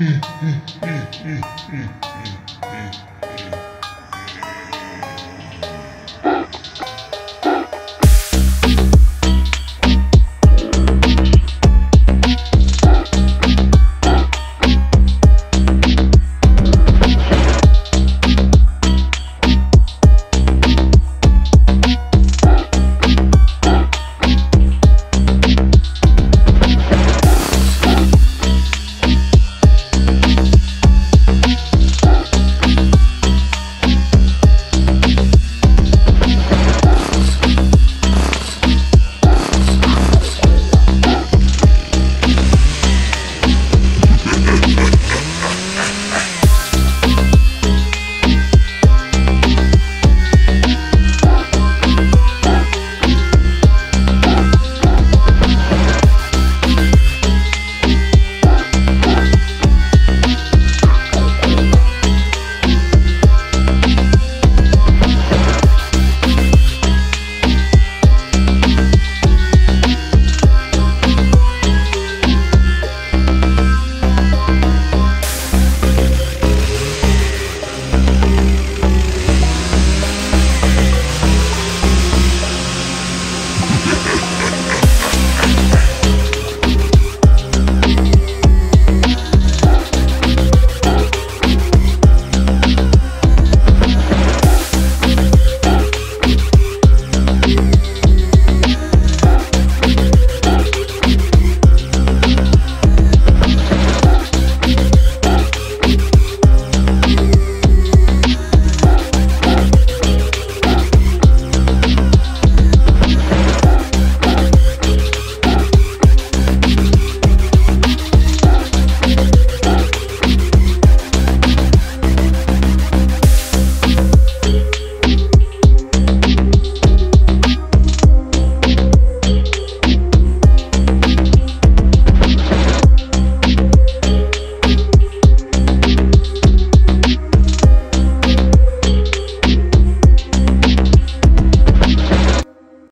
Mm, mm, mm, mm, mm, mm.